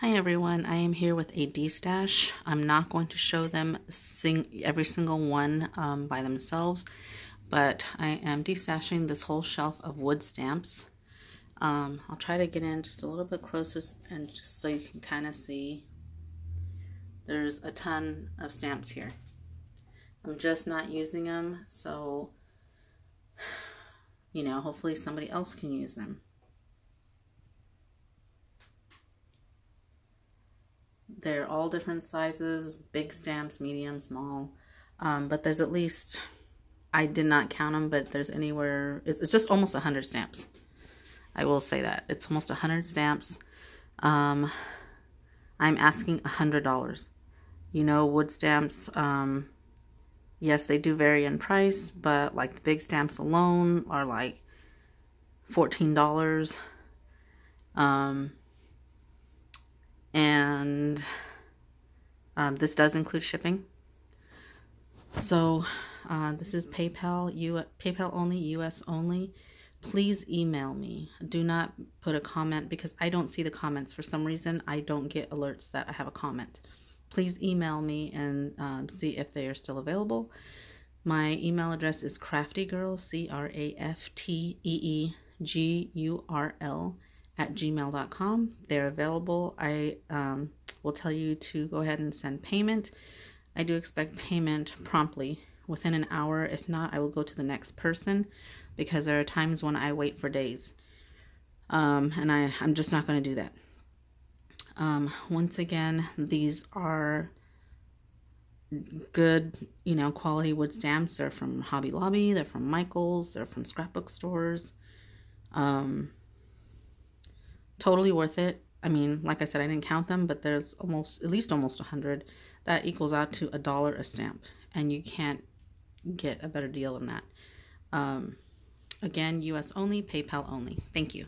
Hi everyone, I am here with a destash. I'm not going to show them sing every single one um, by themselves, but I am destashing this whole shelf of wood stamps. Um, I'll try to get in just a little bit closer and just so you can kind of see. There's a ton of stamps here. I'm just not using them, so, you know, hopefully somebody else can use them. They're all different sizes, big stamps, medium, small. Um, but there's at least, I did not count them, but there's anywhere, it's, it's just almost 100 stamps. I will say that. It's almost 100 stamps. Um, I'm asking $100. You know, wood stamps, um, yes, they do vary in price, but like the big stamps alone are like $14. Um, and um, this does include shipping. So uh, this is PayPal, U PayPal only, US only. Please email me. Do not put a comment because I don't see the comments. For some reason, I don't get alerts that I have a comment. Please email me and um, see if they are still available. My email address is crafteegurl, C R A F T E E G U R L, at gmail.com. They're available. I um, will tell you to go ahead and send payment. I do expect payment promptly within an hour. If not, I will go to the next person because there are times when I wait for days. Um, and I, I'm just not going to do that. Um, once again, these are good, you know, quality wood stamps. They're from Hobby Lobby, they're from Michaels, they're from scrapbook stores. Um, totally worth it. I mean, like I said, I didn't count them, but there's almost, at least almost a 100. That equals out to a dollar a stamp, and you can't get a better deal than that. Um, again, US only, PayPal only. Thank you.